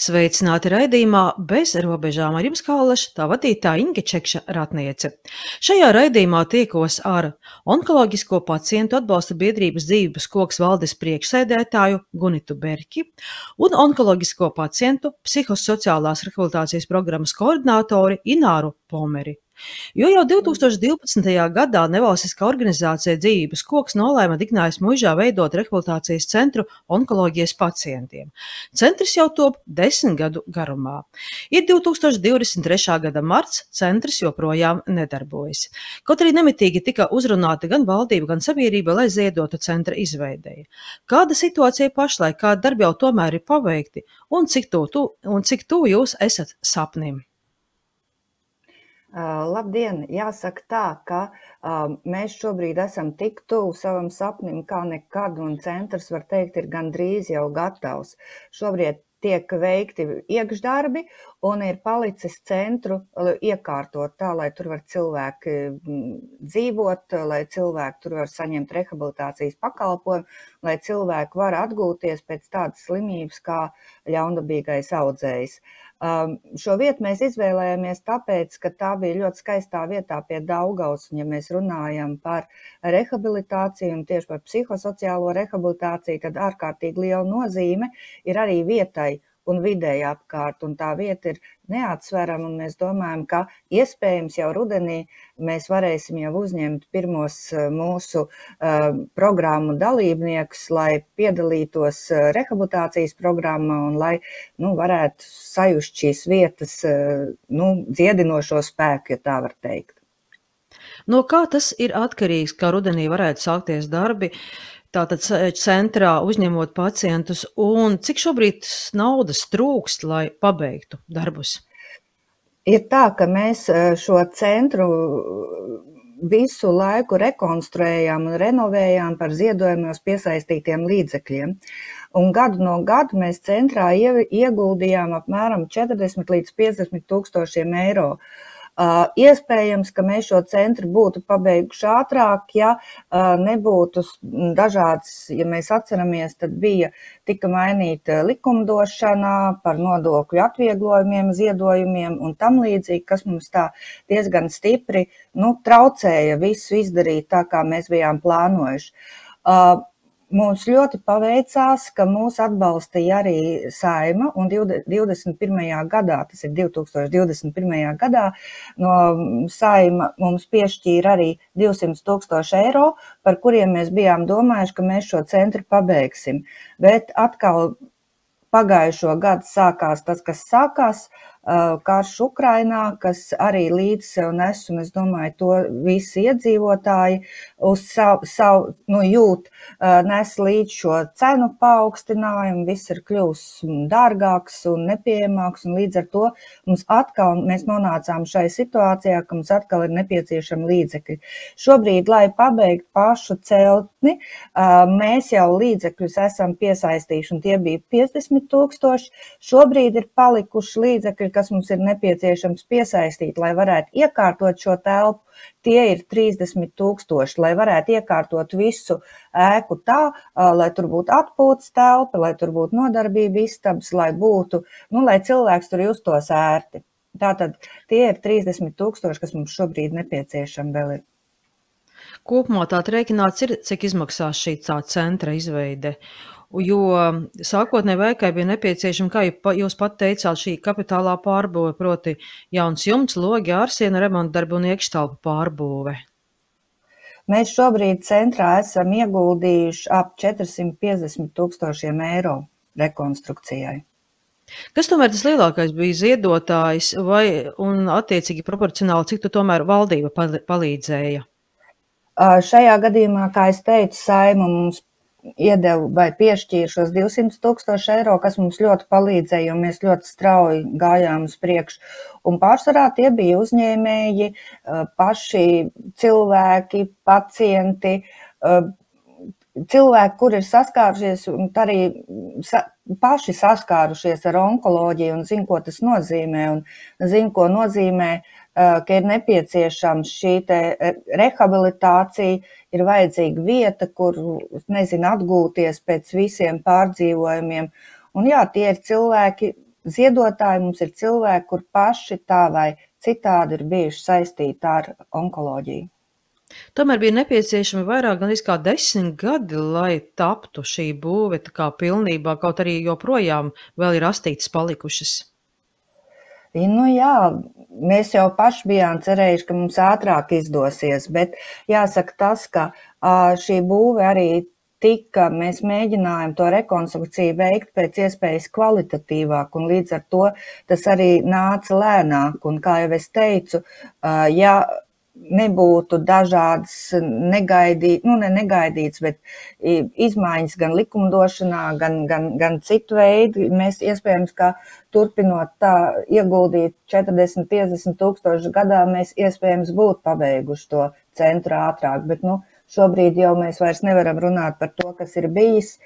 Sveicināti raidījumā Bez robežām ar jums Kālaša, tā vadītāja Inga Čekša Ratniece. Šajā raidījumā tiekos ar onkoloģisko pacientu atbalsta biedrības dzīvības koks valdes priekšsēdētāju Gunitu Berki un onkoloģisko pacientu psihosociālās rehabilitācijas programmas koordinātori Ināru Pomeri. Jo jau 2012. gadā nevalstiskā organizācija Dzīvības koks nolēma Dignājas muižā veidot rehabilitācijas centru onkoloģijas pacientiem. Centrs jau top desmit gadu garumā. Ir 2023. gada marts, centrs joprojām nedarbojas. Kaut arī nemitīgi tika uzrunāta gan valdība, gan sabiedrība, lai ziedotu centra izveidēji. Kāda situācija pašlaik, kādi darbi jau tomēr ir paveikti un cik tuvu un cik tu jūs esat sapnim? Uh, labdien! Jāsaka tā, ka uh, mēs šobrīd esam tik tuvu savam sapnim kā nekad, un centrs, var teikt, ir gandrīz jau gatavs. Šobrīd tiek veikti iekšdarbi un ir palicis centru iekārtot tā, lai tur var cilvēki dzīvot, lai cilvēki tur var saņemt rehabilitācijas pakalpojumu, lai cilvēki var atgūties pēc tādas slimības kā ļaundabīgais audzējs. Um, šo vietu mēs izvēlējāmies tāpēc, ka tā bija ļoti skaistā vietā pie Daugaus, un ja mēs runājam par rehabilitāciju un tieši par psihosociālo rehabilitāciju, tad ārkārtīgi liela nozīme ir arī vietai un vidēji apkārt, un tā vieta ir neatsverama, un mēs domājam, ka iespējams jau rudenī mēs varēsim jau uzņemt pirmos eh, mūsu uh, programmu dalībniekus, lai piedalītos uh, rehabilitācijas programmā un lai nu, varētu sajust šīs vietas nu, dziedinošo spēku, ja tā var teikt. No kā tas ir atkarīgs, kā rudenī varētu sākties darbi? Tātad centrā uzņemot pacientus, un cik šobrīd naudas trūkst, lai pabeigtu darbus? Ir tā, ka mēs e, šo centru visu laiku rekonstruējām un renovējām par ziedojumos piesaistītiem līdzekļiem. Un gadu no gada mēs centrā ieguldījām apmēram 40 līdz 50 tūkstošiem eiro. Uh, Iespējams, ka mēs šo centru būtu pabeiguši ātrāk, ja nebūtu dažādas, ja mēs atceramies, tad bija tika mainīta likumdošana par nodokļu atvieglojumiem, ziedojumiem un tam līdzīgi, kas mums tā diezgan stipri nu, traucēja visu izdarīt tā, kā mēs bijām plānojuši. Mums ļoti paveicās, ka mūs atbalstīja arī saima, un 21. gadā, tas ir 2021. gadā, no saima mums piešķīra arī 200 tūkstoši eiro, par kuriem mēs bijām domājuši, ka mēs šo centru pabeigsim. Bet atkal pagājušo gadu sākās tas, kas sākās, uh, karš Ukrainā, kas arī līdz sev nes, un es domāju, to visi iedzīvotāji uz savu, savu nu, jūt, nes līdz šo cenu paaugstinājumu, viss ir kļūs dārgāks un nepieejamāks, un līdz ar to mums atkal, mēs nonācām šai situācijā, ka mums atkal ir nepieciešami līdzekļi. Šobrīd, lai pabeigtu pašu celtni, mēs jau līdzekļus esam piesaistījuši, un tie bija 50 tūkstoši. Šobrīd ir palikuši līdzekļi, kas mums ir nepieciešams piesaistīt, lai varētu iekārtot šo telpu, tie ir 30 tūkstoši, lai varētu iekārtot visu ēku tā, lai tur būtu atpūtas telpa, lai tur būtu nodarbība istabas, lai būtu, nu, lai cilvēks tur justos ērti. Tātad tie ir 30 tūkstoši, kas mums šobrīd nepieciešami vēl ir. Kopumā tā rēķināts ir, cik izmaksās šī tā centra izveide. Jo sākotnēji veikai bija nepieciešama, kā jūs pat teicāt, šī kapitālā pārbūve, proti jauns jumts, logi, ārsiena remontdarbi un iekštelpu pārbūve. Mēs šobrīd centrā esam ieguldījuši ap 450 tūkstošiem eiro rekonstrukcijai. Kas tomēr tas lielākais bija ziedotājs vai un attiecīgi proporcionāli, cik tu tomēr valdība palīdzēja? Šajā gadījumā, kā es teicu, saima mums iedeva vai piešķīra šos 200 tūkstoši eiro, kas mums ļoti palīdzēja, jo mēs ļoti strauji gājām uz priekšu. Un pārsvarā tie bija uzņēmēji, paši cilvēki, pacienti, cilvēki, kur ir saskārušies un arī sa, paši saskārušies ar onkoloģiju un zina, ko tas nozīmē, un zina, ko nozīmē uh, ka ir nepieciešama šī rehabilitācija, ir vajadzīga vieta, kur, nezinu, atgūties pēc visiem pārdzīvojumiem. Un jā, tie ir cilvēki, ziedotāji, mums ir cilvēki, kur paši tā vai citādi ir bijuši saistīti ar onkoloģiju. Tomēr bija nepieciešami vairāk gan kā desmit gadi, lai taptu šī būve tā kā pilnībā, kaut arī joprojām vēl ir astītes palikušas. Nu jā, mēs jau paši bijām cerējuši, ka mums ātrāk izdosies, bet jāsaka tas, ka šī būve arī tika, mēs mēģinājām to rekonstrukciju veikt pēc iespējas kvalitatīvāk, un līdz ar to tas arī nāca lēnāk. Un, kā jau es teicu, ja nebūtu dažādas negaidītas, nu, ne negaidītas, bet izmaiņas gan likumdošanā, gan, gan, gan citu veidu. Mēs iespējams, ka turpinot tā ieguldīt 40, 50 tūkstoši gadā, mēs iespējams būtu pabeiguši to centru ātrāk, bet, nu, šobrīd jau mēs vairs nevaram runāt par to, kas ir bijis.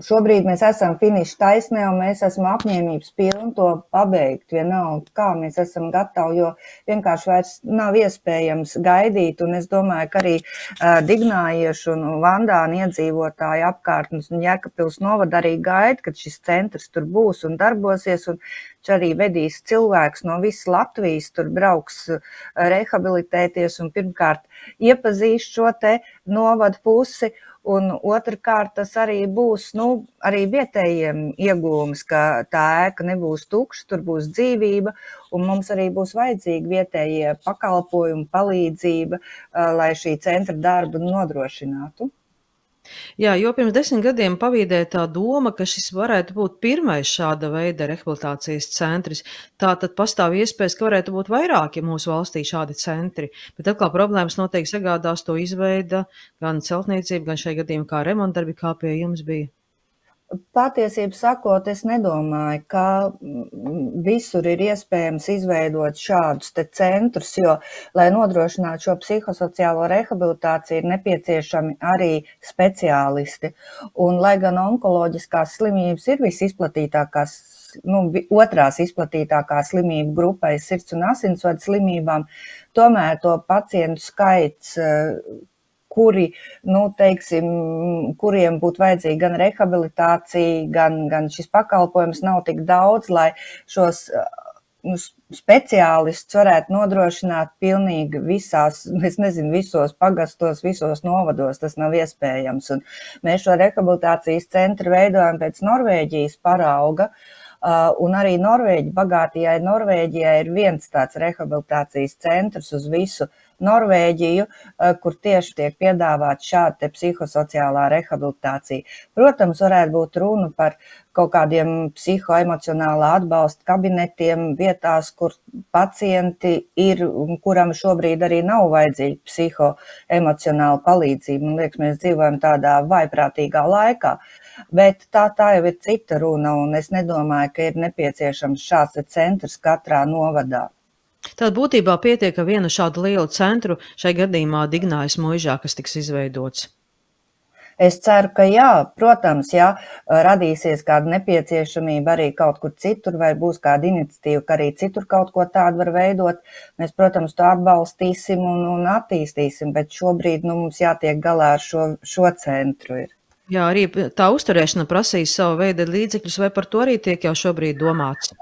Šobrīd mēs esam finiša taisnē, un mēs esam apņēmības pilni to pabeigt. Vienalga, kā mēs esam gatavi, jo vienkārši vairs nav iespējams gaidīt. Un es domāju, ka arī uh, Dignājiešu un Vandāna iedzīvotāji apkārtnes un Jēkabpils novada arī gaida, kad šis centrs tur būs un darbosies. Un arī vedīs cilvēks no visas Latvijas, tur brauks rehabilitēties un pirmkārt iepazīs šo te novadu pusi. Un otrkārt, tas arī būs nu, arī vietējiem iegūms, ka tā ēka nebūs tukša, tur būs dzīvība, un mums arī būs vajadzīgi vietējie pakalpojumi, palīdzība, lai šī centra darbu nodrošinātu. Jā, jo pirms desmit gadiem pavīdēja tā doma, ka šis varētu būt pirmais šāda veida rehabilitācijas centrs. Tātad pastāv iespējas, ka varētu būt vairāki mūsu valstī šādi centri, bet atkal problēmas noteikti sagādās to izveida gan celtniecība, gan šai gadījumā kā remontdarbi, kā pie jums bija. Patiesību sakot, es nedomāju, ka mm, visur ir iespējams izveidot šādus centrus, jo, lai nodrošinātu šo psihosociālo rehabilitāciju, ir nepieciešami arī speciālisti. Un, lai gan onkoloģiskās slimības ir visizplatītākās nu, otrās izplatītākā slimība grupai sirds un asinsvadu slimībām, tomēr to pacientu skaits, kuri, nu, teiksim, kuriem būtu vajadzīga gan rehabilitācija, gan, gan šis pakalpojums nav tik daudz, lai šos nu, speciālists varētu nodrošināt pilnīgi visās, es nezinu, visos pagastos, visos novados. Tas nav iespējams. Un mēs šo rehabilitācijas centru veidojam pēc Norvēģijas parauga. Uh, un arī Norvēģi, bagātajai Norvēģijai ir viens tāds rehabilitācijas centrs uz visu Norvēģiju, uh, kur tieši tiek piedāvāta šāda psihosociālā rehabilitācija. Protams, varētu būt runa par kaut kādiem psihoemocionālā atbalsta kabinetiem vietās, kur pacienti ir un kuram šobrīd arī nav vajadzīga psihoemocionāla palīdzība. Man liekas, mēs dzīvojam tādā vaiprātīgā laikā. Bet tā, tā jau ir cita runa, un es nedomāju, ka ir nepieciešams šāds centrs katrā novadā. Tad būtībā pietiek ar vienu šādu lielu centru, šai gadījumā Dignājas mūžā, kas tiks izveidots. Es ceru, ka jā, protams, ja radīsies kāda nepieciešamība arī kaut kur citur, vai būs kāda iniciatīva, ka arī citur kaut ko tādu var veidot, mēs, protams, to atbalstīsim un, un attīstīsim, bet šobrīd nu, mums jātiek galā ar šo, šo centru. Ir. Jā, arī tā uzturēšana prasīs savu veidu līdzekļus, vai par to arī tiek jau šobrīd domāts?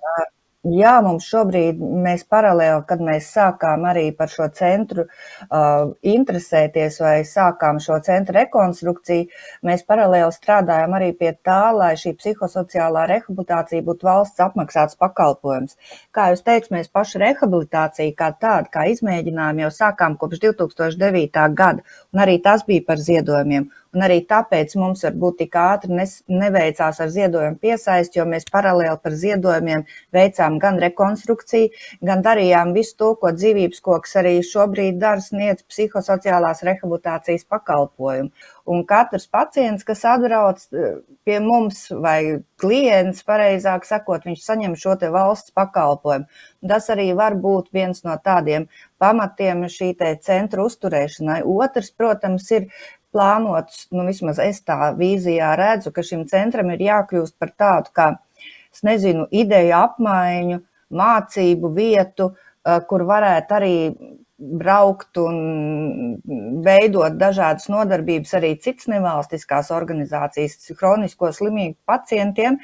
Jā, mums šobrīd, mēs paralēli, kad mēs sākām arī par šo centru uh, interesēties vai sākām šo centru rekonstrukciju, mēs paralēli strādājam arī pie tā, lai šī psihosociālā rehabilitācija būtu valsts apmaksāts pakalpojums. Kā jūs teicat, mēs pašu rehabilitāciju kā tādu, kā izmēģinājumu jau sākām kopš 2009. gada, un arī tas bija par ziedojumiem. Un arī tāpēc mums varbūt tik ātri nes, neveicās ar ziedojumu piesaist, jo mēs paralēli par ziedojumiem veicām gan rekonstrukciju, gan darījām visu to, ko dzīvības koks arī šobrīd dara, sniedz psihosociālās rehabilitācijas pakalpojumu. Un katrs pacients, kas atbrauc eh, pie mums, vai klients, pareizāk sakot, viņš saņem šo te valsts pakalpojumu. Tas arī var būt viens no tādiem pamatiem šī centra uzturēšanai. Otrs, protams, ir plānots, nu vismaz es tā vīzijā redzu, ka šim centram ir jākļūst par tādu kā, es nezinu, ideju apmaiņu, mācību vietu, kur varētu arī braukt un veidot dažādas nodarbības arī citas nevalstiskās organizācijas hronisko slimību pacientiem.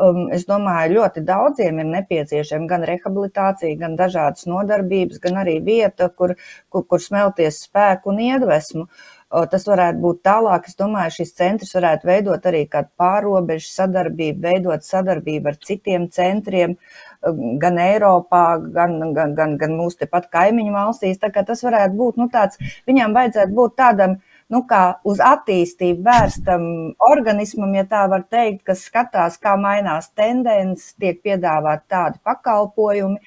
Um, es domāju, ļoti daudziem ir nepieciešama gan rehabilitācija, gan dažādas nodarbības, gan arī vieta, kur, kur, kur smelties spēku un iedvesmu. Tas varētu būt tālāk. Es domāju, šis centrs varētu veidot arī kādu pārobežu sadarbību, veidot sadarbību ar citiem centriem, uh, gan Eiropā, gan, gan, gan, gan mūsu tepat kaimiņu valstīs. Tā kā tas varētu būt nu, tāds, viņam vajadzētu būt tādam. Nu, kā uz attīstību vērstam organismam, ja tā var teikt, kas skatās, kā mainās tendences, tiek piedāvāt tādi pakalpojumi,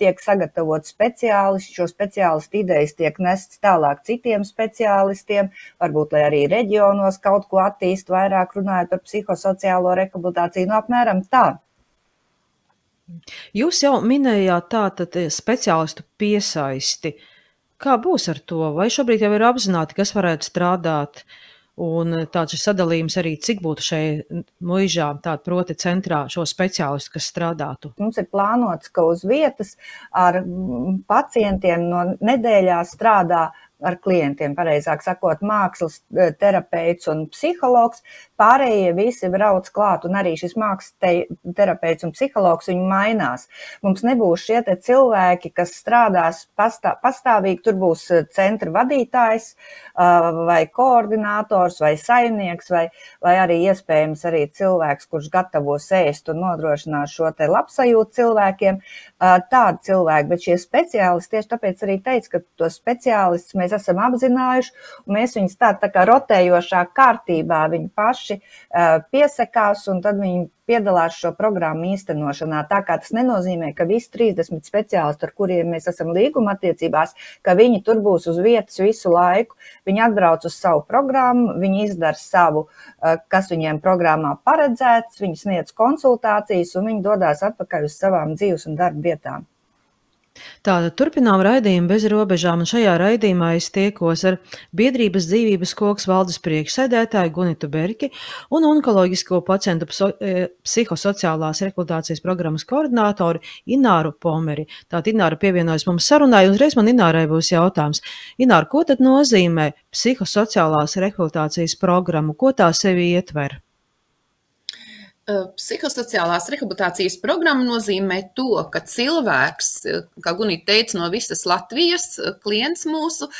tiek sagatavot speciālisti, šo speciālistu idejas tiek nestas tālāk citiem speciālistiem, varbūt, lai arī reģionos kaut ko attīst, vairāk runājot par psihosociālo rehabilitāciju, nu, apmēram tā. Jūs jau minējāt tātad eh, speciālistu piesaisti. Kā būs ar to? Vai šobrīd jau ir apzināti, kas varētu strādāt? Un eh, tāds ir sadalījums arī, cik būtu šai muižā, tāda proti centrā šo speciālistu, kas strādātu. Mums ir plānots, ka uz vietas ar pacientiem no nedēļā strādā ar klientiem, pareizāk sakot, mākslas eh, terapeits un psihologs. Pārējie visi brauc klāt, un arī šis mākslas te, terapeits un psihologs viņi mainās. Mums nebūs šie cilvēki, kas strādās pastā, pastāvīgi. Tur būs eh, centra vadītājs, eh, vai koordinators, vai saimnieks, vai, vai arī iespējams arī cilvēks, kurš gatavos ēst un nodrošinās šo te labsajūtu cilvēkiem. Tādi cilvēki, bet šie speciālisti tieši tāpēc arī teica, ka tos speciālistus mēs esam apzinājuši, un mēs viņus tā, tā kā rotējošā kārtībā viņi paši uh, piesakās, un tad viņi piedalās šo programmu īstenošanā. Tā kā tas nenozīmē, ka visi 30 speciālisti, ar kuriem mēs esam līguma attiecībās, ka viņi tur būs uz vietas visu laiku. Viņi atbrauc uz savu programmu, viņi izdara savu, kas viņiem programmā paredzēts, viņi sniedz konsultācijas un viņi dodas atpakaļ uz savām dzīves un darba vietām. Tātad turpinām raidījumu bez robežām, un šajā raidījumā es tiekos ar biedrības dzīvības koks valdes priekšsēdētāju Gunitu Berki un onkoloģisko pacientu e, psihosociālās rekrutācijas programmas koordinātoru Ināru Pomeri. Tātad Ināra pievienojas mums sarunai, un uzreiz man Inārai būs jautājums. Ināra, ko tad nozīmē psihosociālās rekrutācijas programma? Ko tā sevi ietver? Psihosociālās rehabilitācijas programma nozīmē to, ka cilvēks, kā Gunita teica, no visas Latvijas, klients mūsu,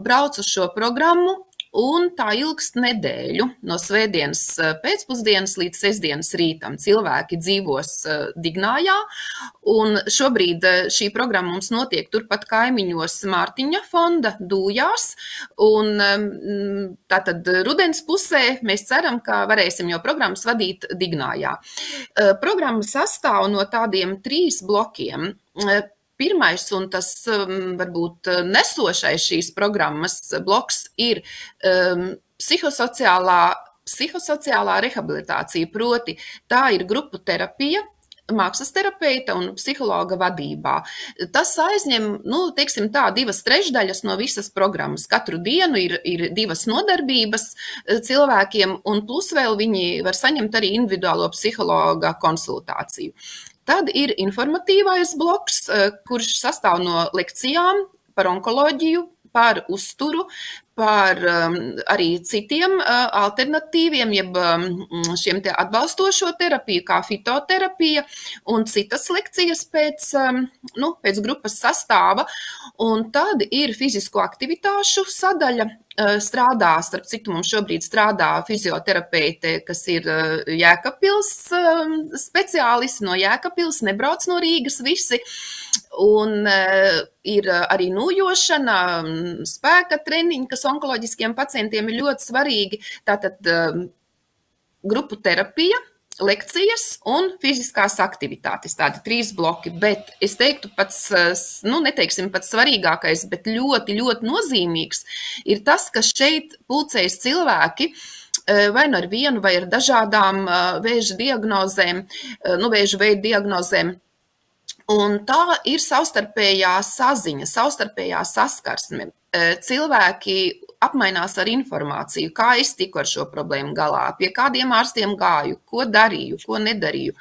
brauc uz šo programmu un tā ilgst nedēļu. No svētdienas eh, pēcpusdienas līdz sestdienas rītam cilvēki dzīvos eh, Dignājā, un šobrīd eh, šī programma mums notiek turpat kaimiņos Mārtiņa fonda dūjās, un tātad rudens pusē mēs ceram, ka varēsim jau programmas vadīt Dignājā. Programma sastāv no tādiem trīs blokiem pirmais un tas um, varbūt uh, nesošais šīs programmas bloks ir um, psihosociālā, psihosociālā rehabilitācija, proti tā ir grupu terapija, mākslas terapeita un psihologa vadībā. Tas aizņem, nu, teiksim tā, divas trešdaļas no visas programmas. Katru dienu ir, ir divas nodarbības uh, cilvēkiem, un plus vēl viņi var saņemt arī individuālo psihologa konsultāciju. Tad ir informatīvais bloks, eh, kurš sastāv no lekcijām par onkoloģiju, par uzturu, par um, arī citiem uh, alternatīviem, jeb um, šiem te atbalstošo terapiju, kā fitoterapija un citas lekcijas pēc, um, nu, pēc grupas sastāva. Un tad ir fizisko aktivitāšu sadaļa. Uh, strādā, starp citu, mums šobrīd strādā fizioterapeite, kas ir uh, Jēkabpils um, speciālisti no Jēkabpils, nebrauc no Rīgas visi. Un uh, ir arī nūjošana, um, spēka treniņi, kas onkoloģiskiem pacientiem ir ļoti svarīgi. Tātad um, grupu terapija, lekcijas un fiziskās aktivitātes. Tādi trīs bloki, bet es teiktu, pats, nu, neteiksim pats svarīgākais, bet ļoti, ļoti nozīmīgs ir tas, ka šeit pulcējas cilvēki, uh, vai nu ar vienu, vai ar dažādām uh, vēža diagnozēm, uh, nu, vēža veidu diagnozēm. Un tā ir savstarpējā saziņa, savstarpējā saskarsme. Cilvēki apmainās ar informāciju, kā es tiku ar šo problēmu galā, pie kādiem ārstiem gāju, ko darīju, ko nedarīju.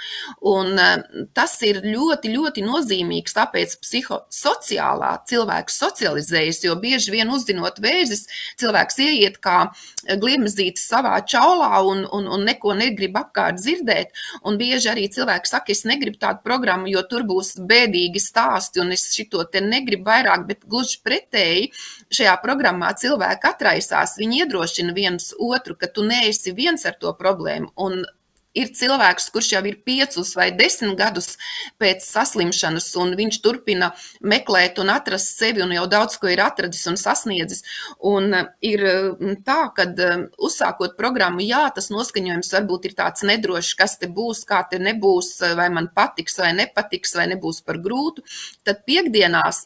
Un tas ir ļoti, ļoti nozīmīgs, tāpēc psihosociālā cilvēks socializējas, jo bieži vien uzzinot vēzis, cilvēks ieiet kā gliemazīte savā čaulā un, un, un neko negrib apkārt dzirdēt. Un bieži arī cilvēki saka, es negribu tādu programmu, jo tur būs bēdīgi stāsti un es šito te negribu vairāk, bet gluži pretēji šajā programmā cilvēki atraisās, viņi iedrošina viens otru, ka tu neesi viens ar to problēmu. Un ir cilvēks, kurš jau ir piecus vai desmit gadus pēc saslimšanas, un viņš turpina meklēt un atrast sevi, un jau daudz ko ir atradis un sasniedzis. Un eh, ir tā, ka eh, uzsākot programmu, jā, tas noskaņojums varbūt ir tāds nedrošs, kas te būs, kā te nebūs, vai man patiks vai nepatiks, vai nebūs par grūtu. Tad piekdienās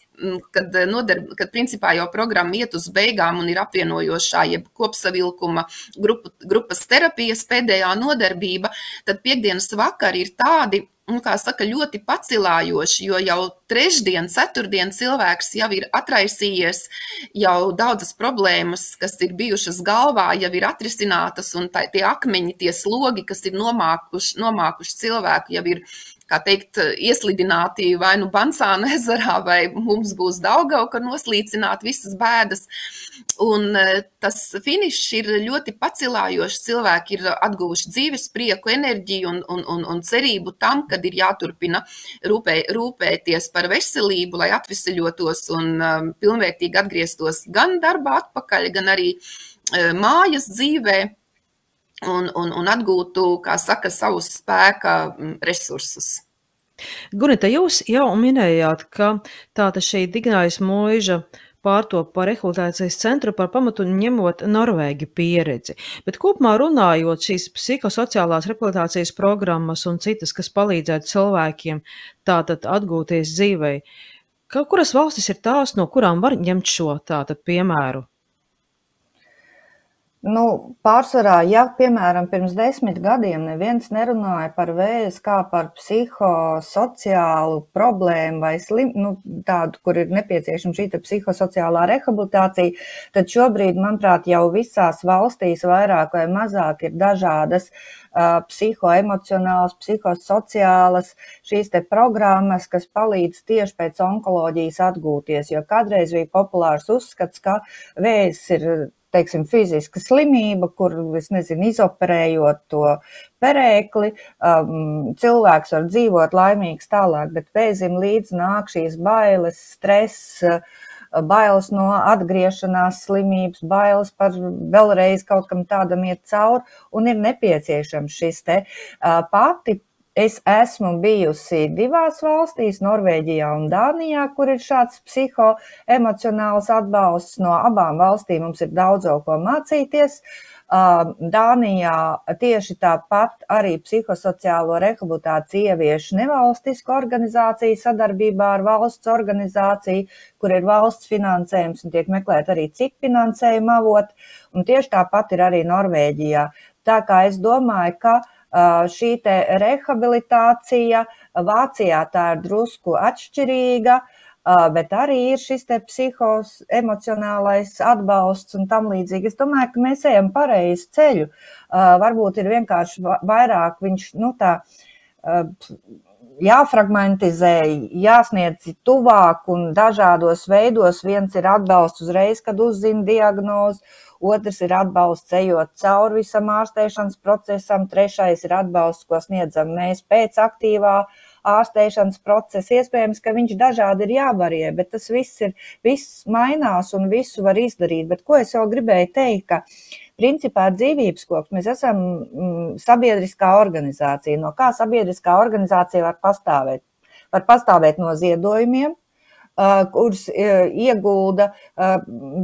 kad, eh, nodarb, kad principā jau programma iet uz beigām un ir apvienojošā, jeb kopsavilkuma grupu, grupas terapijas pēdējā nodarbība, tad piekdienas vakari ir tādi, nu, kā saka, ļoti pacilājoši, jo jau trešdien, ceturtdien cilvēks jau ir atraisījies, jau daudzas problēmas, kas ir bijušas galvā, jau ir atrisinātas, un tā, tie akmeņi, tie slogi, kas ir nomākuši, nomākuši cilvēku, jau ir kā teikt, ieslidināti vai nu Bansāna ezerā, vai mums būs Daugava, ka noslīcināt visas bēdas. Un e, tas finišs ir ļoti pacilājošs. Cilvēki ir atguvuši dzīves prieku, enerģiju un, un, un, un cerību tam, kad ir jāturpina rūpē, rūpēties par veselību, lai atveseļotos un um, pilnvērtīgi atgrieztos gan darbā atpakaļ, gan arī uh, mājas dzīvē un, un, un atgūtu, kā saka, savus spēka resursus. Gunita, jūs jau minējāt, ka tāda šī Dignājas mūža pārtop par rehabilitācijas centru par pamatu ņemot Norvēģu pieredzi. Bet kopumā runājot šīs psihosociālās rehabilitācijas programmas un citas, kas palīdzētu cilvēkiem tātad atgūties dzīvei, kuras valstis ir tās, no kurām var ņemt šo tātad piemēru? Nu, pārsvarā, ja, piemēram, pirms desmit gadiem neviens nerunāja par vēzi kā par psihosociālu problēmu vai slim, nu, tādu, kur ir nepieciešama šī psihosociālā rehabilitācija, tad šobrīd, manuprāt, jau visās valstīs vairāk vai mazāk ir dažādas uh, psihoemocionālas, psihosociālas šīs te programmas, kas palīdz tieši pēc onkoloģijas atgūties, jo kādreiz bija populārs uzskats, ka vēzis ir teiksim, fiziska slimība, kur, es nezinu, izoperējot to perēkli, um, cilvēks var dzīvot laimīgs tālāk, bet vēzim līdz nāk šīs bailes, stress, bailes no atgriešanās slimības, bailes par vēlreiz kaut kam tādam iet cauri, un ir nepieciešams šis te uh, pati Es esmu bijusi divās valstīs, Norvēģijā un Dānijā, kur ir šāds psihoemocionāls atbalsts. No abām valstīm mums ir daudz ko mācīties. Dānijā tieši tāpat arī psihosociālo rehabilitāciju ievieš nevalstiska organizācija sadarbībā ar valsts organizāciju, kur ir valsts finansējums un tiek meklēt arī cik finansējuma avot. Un tieši tāpat ir arī Norvēģijā. Tā kā es domāju, ka uh, šī rehabilitācija Vācijā tā ir drusku atšķirīga, bet arī ir šis psihoemocionālais atbalsts un tam līdzīgi. Es domāju, ka mēs ejam pareizi ceļu. Varbūt ir vienkārši vairāk viņš, nu tā, jāfragmentizē, jāsniedz tuvāk un dažādos veidos. Viens ir atbalsts uzreiz, kad uzzina diagnozi, otrs ir atbalsts ejot cauri visam ārstēšanas procesam, trešais ir atbalsts, ko sniedzam mēs pēc aktīvā ārstēšanas procesa. Iespējams, ka viņš dažādi ir jāvarie, bet tas viss ir, viss mainās un visu var izdarīt. Bet ko es vēl gribēju teikt, ka principā dzīvības koks mēs esam mm, sabiedriskā organizācija. No kā sabiedriskā organizācija var pastāvēt? Var pastāvēt no ziedojumiem, kurus iegulda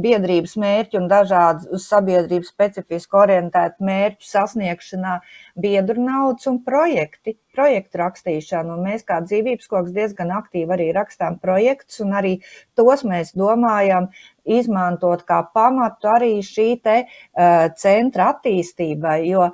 biedrības mērķi un dažādu uz sabiedrību specifiski orientētu mērķu sasniegšanā biedru naudas un projekti, projektu rakstīšanu. Un mēs kā dzīvības koks diezgan aktīvi arī rakstām projektus un arī tos mēs domājam izmantot kā pamatu arī šī te centra attīstībai, jo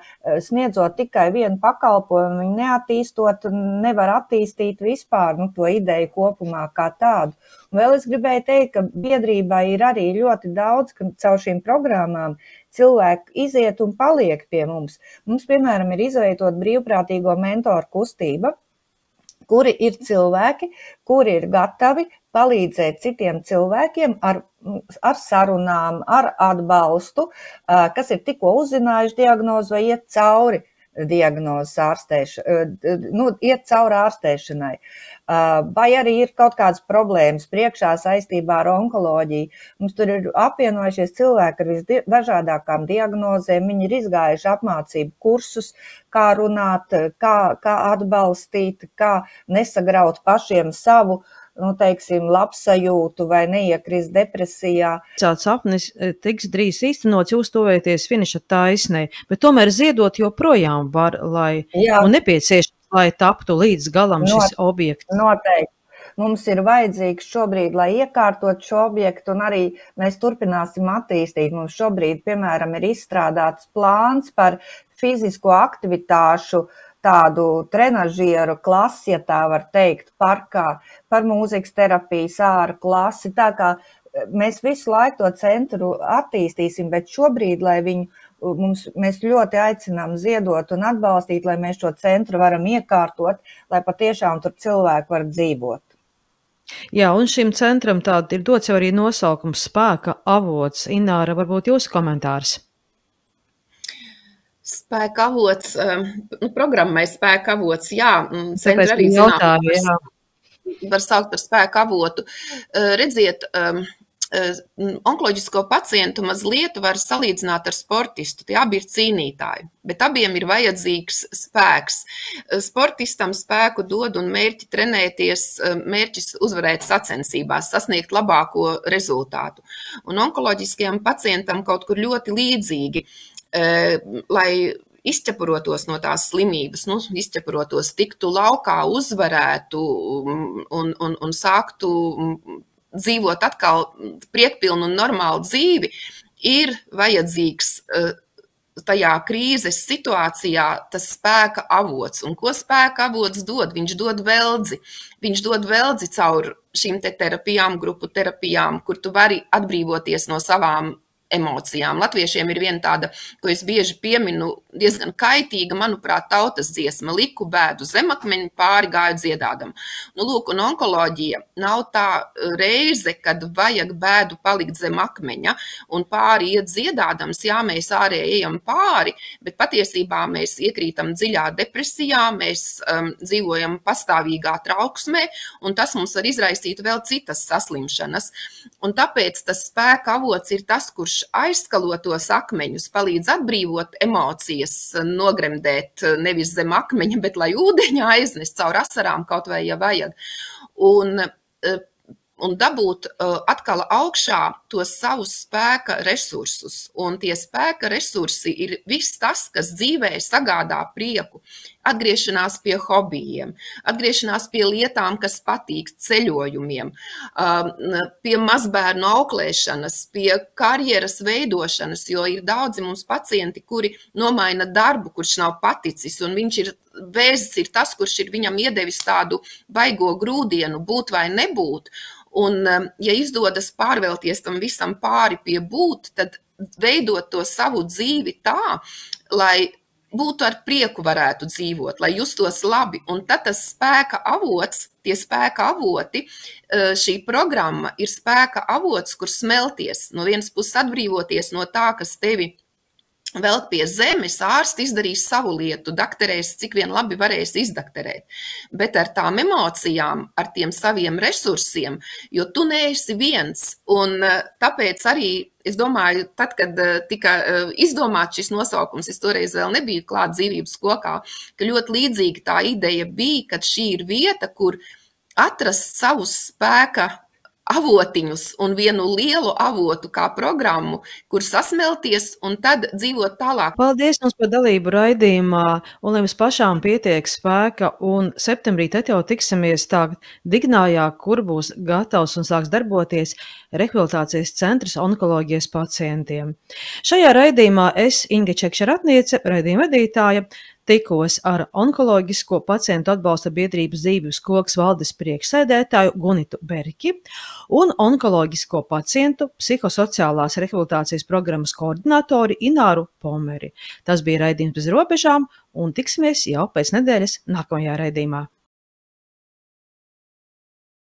sniedzot tikai vienu pakalpojumu, viņi neattīstot, nevar attīstīt vispār nu, to ideju kopumā kā tādu. Un vēl es gribēju teikt, ka biedrībai ir arī ļoti daudz, ka caur šīm programmām cilvēki iziet un paliek pie mums. Mums, piemēram, ir izveidot brīvprātīgo mentoru kustība, kuri ir cilvēki, kuri ir gatavi palīdzēt citiem cilvēkiem ar, ar sarunām, ar atbalstu, kas ir tikko uzzinājuši diagnozi vai iet cauri diagnozes ārstēšanai, nu, iet cauri ārstēšanai. Vai arī ir kaut kādas problēmas priekšā saistībā ar onkoloģiju. Mums tur ir apvienojušies cilvēki ar visdažādākām diagnozēm, viņi ir izgājuši apmācību kursus, kā runāt, kā, kā atbalstīt, kā nesagraut pašiem savu uh, nu, teiksim, labsajūtu vai neiekrist depresijā. Tāds sapnis e, tiks drīz īstenots, jūs tuvēties finiša taisnē, bet tomēr ziedot joprojām var, lai, Jā. un nepieciešams, lai taptu līdz galam Not, šis objekts. Noteikti. Mums ir vajadzīgs šobrīd, lai iekārtot šo objektu, un arī mēs turpināsim attīstīt. Mums šobrīd, piemēram, ir izstrādāts plāns par fizisko aktivitāšu uh, tādu trenažieru klasi, ja tā var teikt, parkā, par mūzikas terapijas āra klasi. Tā kā e, mēs visu laiku to centru attīstīsim, bet šobrīd, lai viņu mums, mēs ļoti aicinām ziedot un atbalstīt, lai mēs šo centru varam iekārtot, lai patiešām tur cilvēki var dzīvot. Jā, un šim centram tāda ir dots jau arī nosaukums spēka avots. Ināra, varbūt jūsu komentārs? Spēka avots, um, nu, programmai spēka avots, jā, centra arī jā. var saukt par spēka avotu. Uh, redziet, um, uh, onkoloģisko pacientu mazliet var salīdzināt ar sportistu. Tie abi ir cīnītāji, bet abiem ir vajadzīgs spēks. Sportistam spēku dod un mērķi trenēties, mērķis uzvarēt sacensībās, sasniegt labāko rezultātu. Un onkoloģiskajam pacientam kaut kur ļoti līdzīgi lai izķeprotos no tās slimības, nu, izķeprotos, tiktu laukā, uzvarētu un, un, un sāktu dzīvot atkal priekpilnu un normālu dzīvi, ir vajadzīgs tajā krīzes situācijā tas spēka avots. Un ko spēka avots dod? Viņš dod veldzi. Viņš dod veldzi caur šīm te terapijām, grupu terapijām, kur tu vari atbrīvoties no savām emocijām. Latviešiem ir viena tāda, ko es bieži pieminu, diezgan kaitīga, manuprāt, tautas dziesma, liku bēdu zemakmeņu pāri gāju dziedādam. Nu, lūk, un onkoloģija nav tā reize, kad vajag bēdu palikt zem akmeņa un pāri iet dziedādams, jā, mēs ārēji ejam pāri, bet patiesībā mēs iekrītam dziļā depresijā, mēs um, dzīvojam pastāvīgā trauksmē, un tas mums var izraisīt vēl citas saslimšanas. Un tāpēc tas spēka avots ir tas, kurš kurš aizskalo tos akmeņus, palīdz atbrīvot emocijas, nogremdēt nevis zem akmeņa, bet lai ūdeņā aiznes caur asarām kaut vai, ja vajag. Un, eh, un dabūt uh, atkal augšā tos savus spēka resursus. Un tie spēka resursi ir viss tas, kas dzīvē sagādā prieku. Atgriešanās pie hobijiem, atgriešanās pie lietām, kas patīk, ceļojumiem, uh, pie mazbērnu auklēšanas, pie karjeras veidošanas, jo ir daudzi mums pacienti, kuri nomaina darbu, kurš nav paticis, un viņš ir vēzis ir tas, kurš ir viņam iedevis tādu baigo grūdienu, būt vai nebūt. Un, um, ja izdodas pārvēlties tam visam pāri pie būt, tad veidot to savu dzīvi tā, lai būtu ar prieku varētu dzīvot, lai justos labi. Un tad tas spēka avots, tie spēka avoti, uh, šī programma ir spēka avots, kur smelties. No vienas puses atbrīvoties no tā, kas tevi Vēl pie zemes ārsts izdarīs savu lietu, dakterēs, cik vien labi varēs izdakterēt. Bet ar tām emocijām, ar tiem saviem resursiem, jo tu neesi viens. Un eh, tāpēc arī es domāju, tad, kad eh, tika eh, izdomāts šis nosaukums, es toreiz vēl nebiju klāt dzīvības kokā, ka ļoti līdzīga tā ideja bija, ka šī ir vieta, kur atrast savus spēka avotiņus un vienu lielu avotu kā programmu, kur sasmelties un tad dzīvot tālāk. Paldies jums par dalību raidījumā, un lai jums pašām pietiek spēka, un septembrī tad jau tiksimies tā Dignājā, kur būs gatavs un sāks darboties rehabilitācijas centrs onkoloģijas pacientiem. Šajā raidījumā es, Inga Čekša Ratniece, raidījuma vadītāja, tikos ar Onkoloģisko pacientu atbalsta biedrības dzīves koks valdes priekšsēdētāju Gunitu Berki un Onkoloģisko pacientu psihosociālās rehabilitācijas programmas koordinātori Ināru Pomeri. Tas bija raidījums bez robežām un tiksimies jau pēc nedēļas nākamajā raidījumā.